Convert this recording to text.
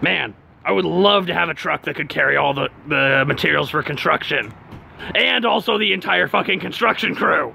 Man, I would love to have a truck that could carry all the, the materials for construction. And also the entire fucking construction crew.